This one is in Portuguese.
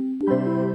Música